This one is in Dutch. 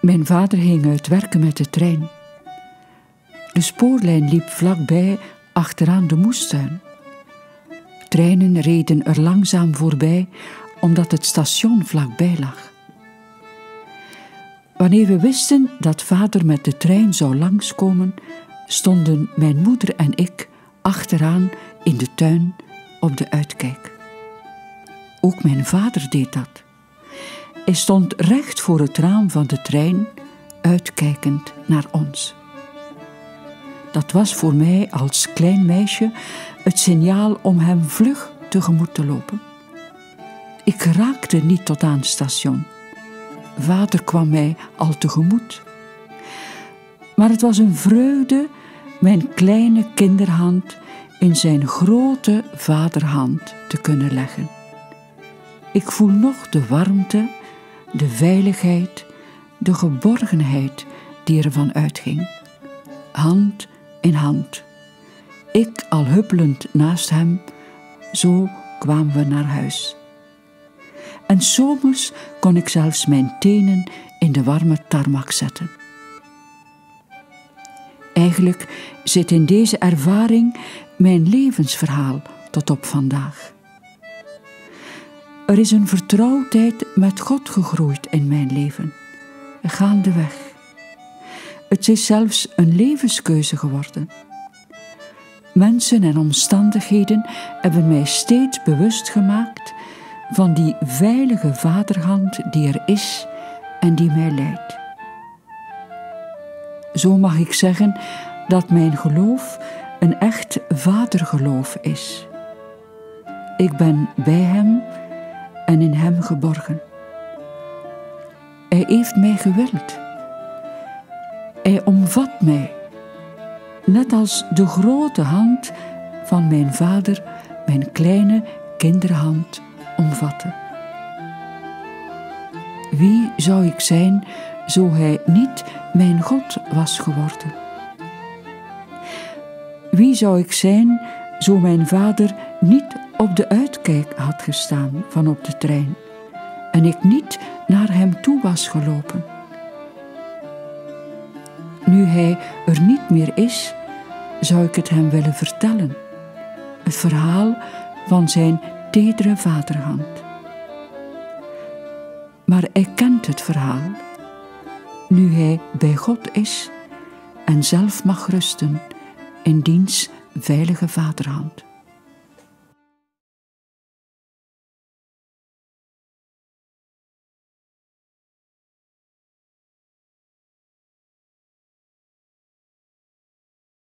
Mijn vader ging uit werken met de trein. De spoorlijn liep vlakbij achteraan de moestuin. Treinen reden er langzaam voorbij omdat het station vlakbij lag. Wanneer we wisten dat vader met de trein zou langskomen, stonden mijn moeder en ik achteraan in de tuin op de uitkijk. Ook mijn vader deed dat. Hij stond recht voor het raam van de trein, uitkijkend naar ons. Dat was voor mij als klein meisje het signaal om hem vlug tegemoet te lopen. Ik raakte niet tot aan het station. Vader kwam mij al tegemoet. Maar het was een vreugde mijn kleine kinderhand in zijn grote vaderhand te kunnen leggen. Ik voel nog de warmte, de veiligheid, de geborgenheid die ervan uitging. Hand in hand. Ik al huppelend naast hem, zo kwamen we naar huis. En zomers kon ik zelfs mijn tenen in de warme tarmac zetten. Eigenlijk zit in deze ervaring mijn levensverhaal tot op vandaag. Er is een vertrouwdheid met God gegroeid in mijn leven, gaandeweg. Het is zelfs een levenskeuze geworden. Mensen en omstandigheden hebben mij steeds bewust gemaakt van die veilige vaderhand die er is en die mij leidt. Zo mag ik zeggen dat mijn geloof een echt vadergeloof is. Ik ben bij Hem en in Hem geborgen. Hij heeft mij gewild. Hij omvat mij, net als de grote hand van mijn vader mijn kleine kinderhand omvatte. Wie zou ik zijn zo hij niet mijn God was geworden? Wie zou ik zijn zo mijn vader niet op de uitkijk had gestaan van op de trein en ik niet naar hem toe was gelopen? Nu hij er niet meer is, zou ik het hem willen vertellen. Het verhaal van zijn tedere vaderhand. Maar hij kent het verhaal, nu hij bij God is en zelf mag rusten in diens veilige vaderhand.